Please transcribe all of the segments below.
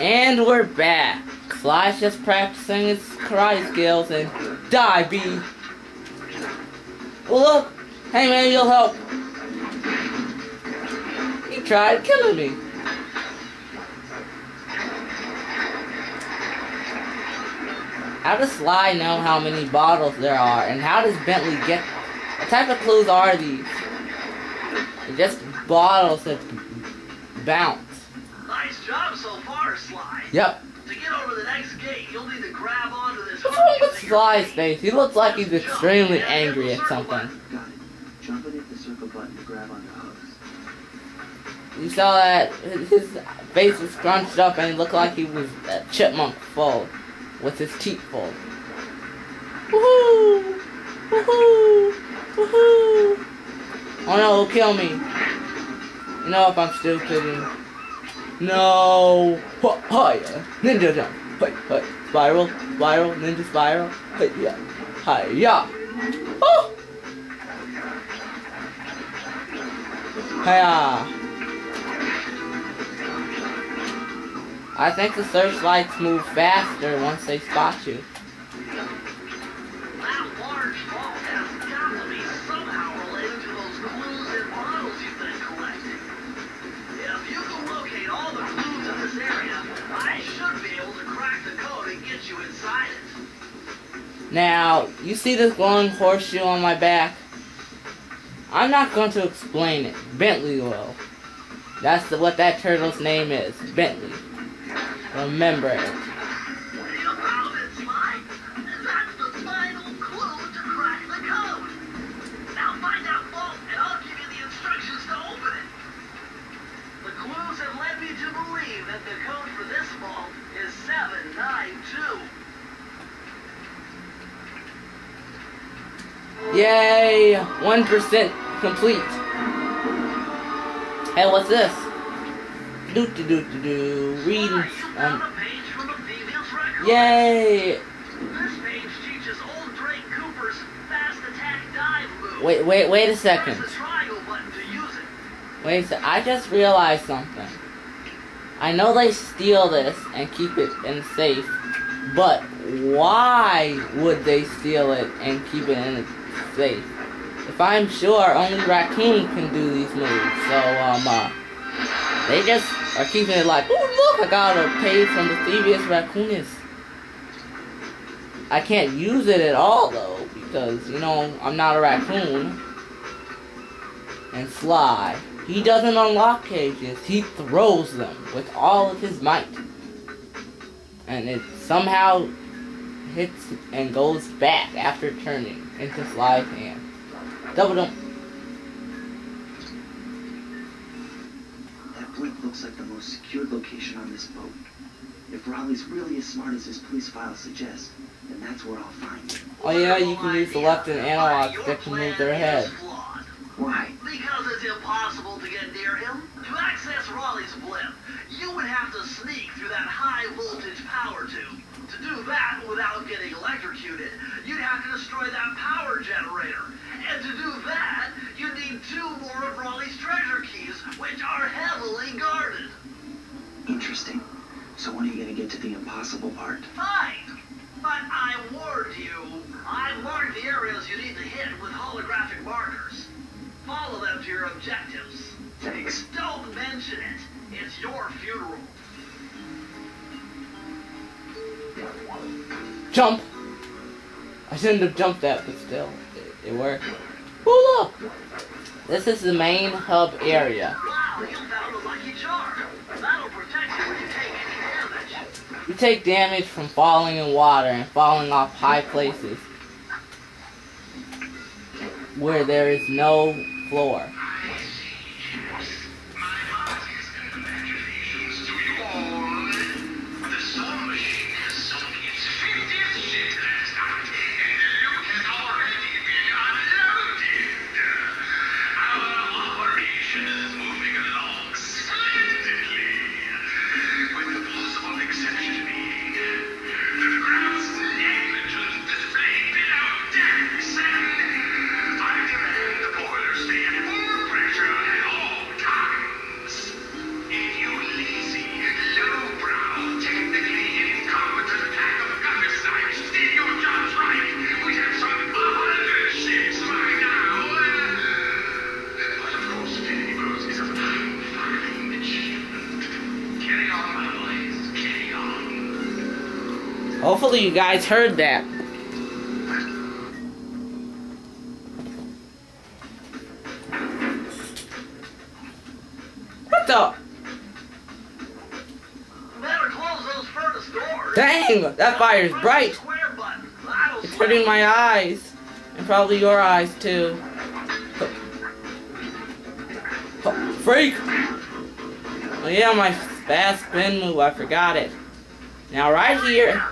And we're back. Sly's just practicing his karate skills and die, B. Well, look. Hey, man, you'll help. He tried killing me. How does Sly know how many bottles there are? And how does Bentley get... What type of clues are these? They're just bottles that bounce. Nice job so far, Sly. Yep. To get over the next gate, you'll need to grab onto this What's wrong with Sly's face? He looks like he's extremely hit angry at something. button. Got it. Jump and hit the circle button to grab onto hooks. You saw that his face was scrunched up and he looked like he was a chipmunk full with his teeth full. Woohoo! Woohoo! Woohoo! Oh no, it'll kill me. You know if I'm stupid. No! Hi-! Ninja jump! Hi, hi. Spiral, spiral, ninja spiral. Hiya! Hiya! Oh! Hiya! I think the searchlights move faster once they spot you. Now, you see this glowing horseshoe on my back? I'm not going to explain it. Bentley will. That's the, what that turtle's name is. Bentley. Remember it. Yay! 1% complete. Hey, what's this? Do do do do do. Reading. Um, yay! Wait, wait, wait a second. Wait sec. I just realized something. I know they steal this and keep it in safe, but why would they steal it and keep it in a? If I'm sure only Raccoon can do these moves, so um, uh, they just are keeping it like, oh look, I got a page from the Thievius Raccoonus. I can't use it at all though, because you know I'm not a raccoon and Sly. He doesn't unlock cages, he throws them with all of his might. And it somehow hits and goes back after turning into Sly's hand. Double jump. That blimp looks like the most secured location on this boat. If Raleigh's really as smart as his police files suggest, then that's where I'll find him. Oh yeah, you can use the left and analog stick to move their head. Why? Because it's impossible to get near him. To access Raleigh's blimp, you would have to sneak through that high voltage that without getting electrocuted, you'd have to destroy that power generator. And to do that, you need two more of Raleigh's treasure keys, which are heavily guarded. Interesting. So when are you gonna get to the impossible part? Fine. But I warned you. I marked the areas you need to hit with holographic markers. Follow them to your objectives. Thanks. Don't mention it. It's your funeral. Jump! I shouldn't have jumped that, but still, it, it worked. Oh look! This is the main hub area. You take damage from falling in water and falling off high places where there is no floor. Hopefully you guys heard that. What the? Dang, that fire's bright. It's hurting my eyes. And probably your eyes too. Freak! Oh yeah, my fast spin move, I forgot it. Now right here,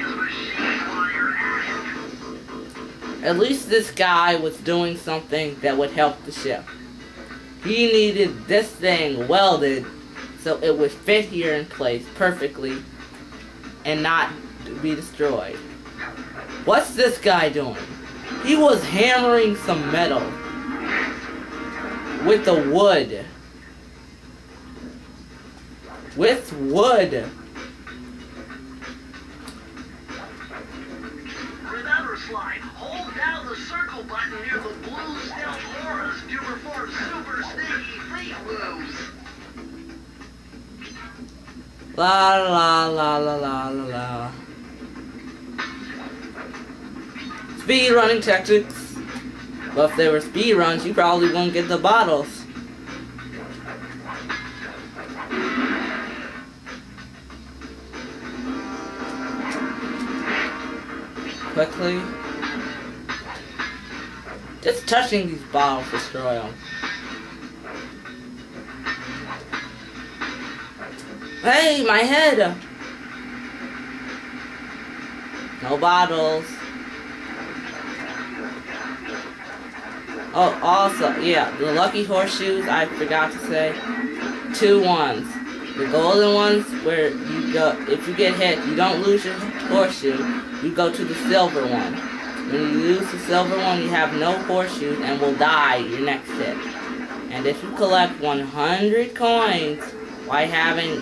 his machine while you're. At least this guy was doing something that would help the ship. He needed this thing welded so it would fit here in place perfectly and not be destroyed. What's this guy doing? He was hammering some metal with the wood. With wood. Remember, Slime, hold down the circle button near the blue stealth auras to perform super sneaky thief moves. La la la la la la la. Speed running tactics. Well, if they were speed runs, you probably won't get the bottles. Quickly. Just touching these bottles destroy them. Hey, my head! No bottles. Oh, also, yeah, the lucky horseshoes, I forgot to say. Two ones. The golden ones, where you go, if you get hit, you don't lose your horseshoe, you go to the silver one. When you lose the silver one, you have no horseshoes and will die your next hit. And if you collect 100 coins by having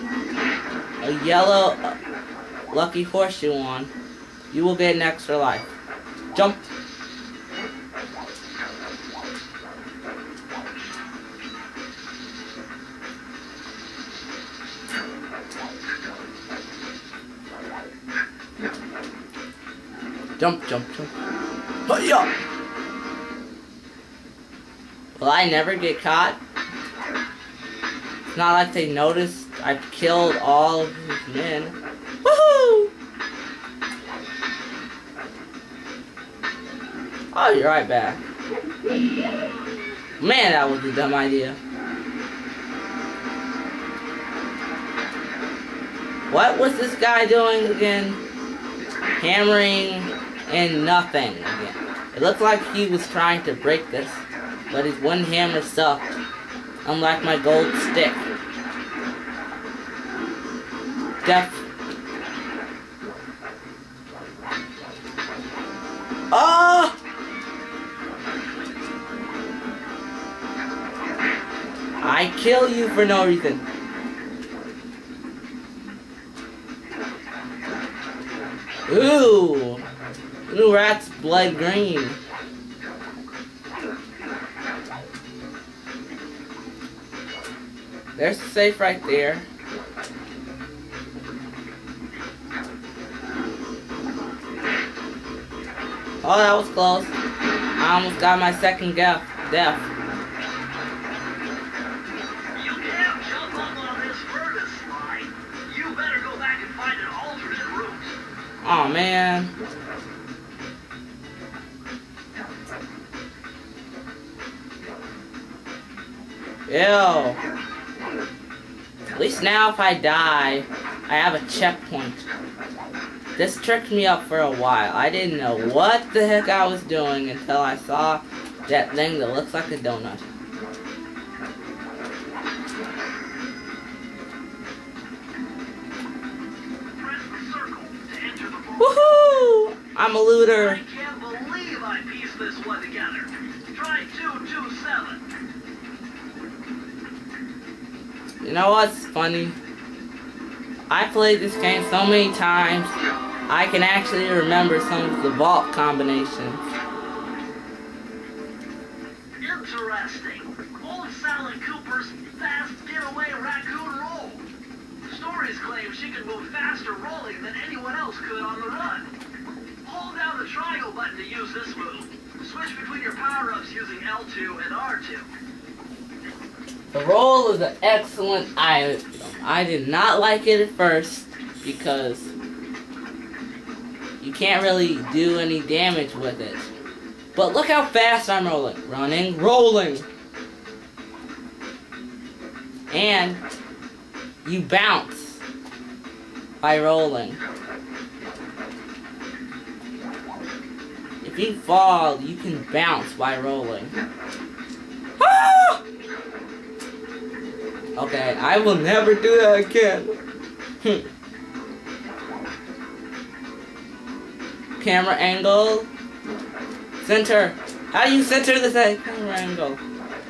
a yellow uh, lucky horseshoe on, you will get an extra life. Jump. Jump, jump, jump. Hiya! Will I never get caught? It's not like they noticed I've killed all of his men. Woohoo! Oh, I'll be right back. Man, that was a dumb idea. What was this guy doing again? Hammering and nothing again. It looked like he was trying to break this, but his one hammer sucked. Unlike my gold stick. Def. Ah! I kill you for no reason. Ooh! Ooh, rat's blood green. There's the safe right there. Oh, that was close. I almost got my second death. Death. You can't Ew. At least now if I die, I have a checkpoint. This tricked me up for a while. I didn't know what the heck I was doing until I saw that thing that looks like a donut. Woohoo! I'm a looter. I can't believe I pieced this one You know what's funny? I played this game so many times, I can actually remember some of the vault combinations. Interesting. Old Sally Cooper's fast getaway raccoon roll. Stories claim she could move faster rolling than anyone else could on the run. Hold down the triangle button to use this move. Switch between your power-ups using L2 and R2. The roll is an excellent item. I did not like it at first because you can't really do any damage with it. But look how fast I'm rolling. Running, rolling. And you bounce by rolling. If you fall, you can bounce by rolling. Okay, I will never do that again. Hmm. Camera angle. Center. How do you center the thing? Camera angle.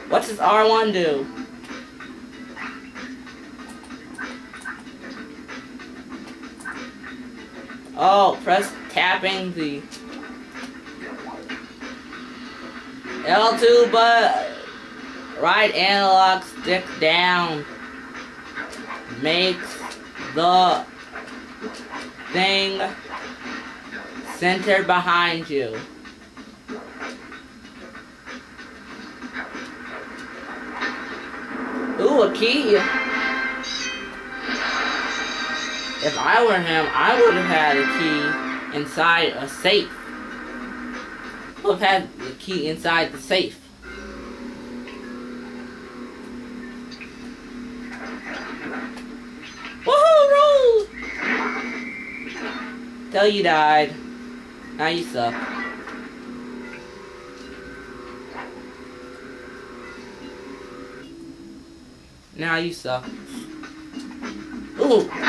What does R1 do? Oh, press tapping the L2 but right analog stick down makes the thing centered behind you. Ooh, a key. If I were him, I would have had a key inside a safe. Would have had the key inside the safe. Woohoo! Roll! Till you died. Now you suck. Now you suck. Ooh! Look at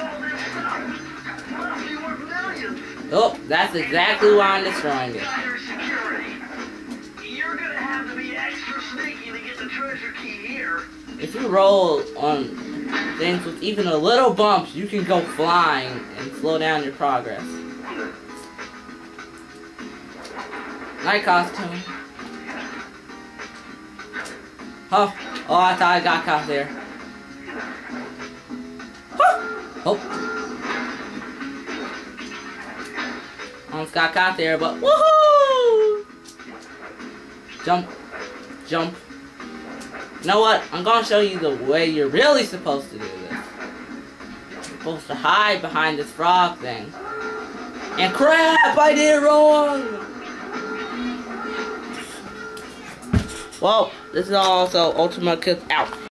all this stuff. Must be worth millions. Oh, that's exactly why I'm destroying it. Dire security. You're gonna have to be extra sneaky to get the treasure key here. If you roll on things with even a little bumps, you can go flying and slow down your progress. Night costume. Oh, oh, I thought I got caught there. Oh. Almost got caught there, but woohoo! Jump, jump. You know what? I'm gonna show you the way you're really supposed to do this. You're supposed to hide behind this frog thing. And crap! I did it wrong! Well, this is also Ultima Kick out.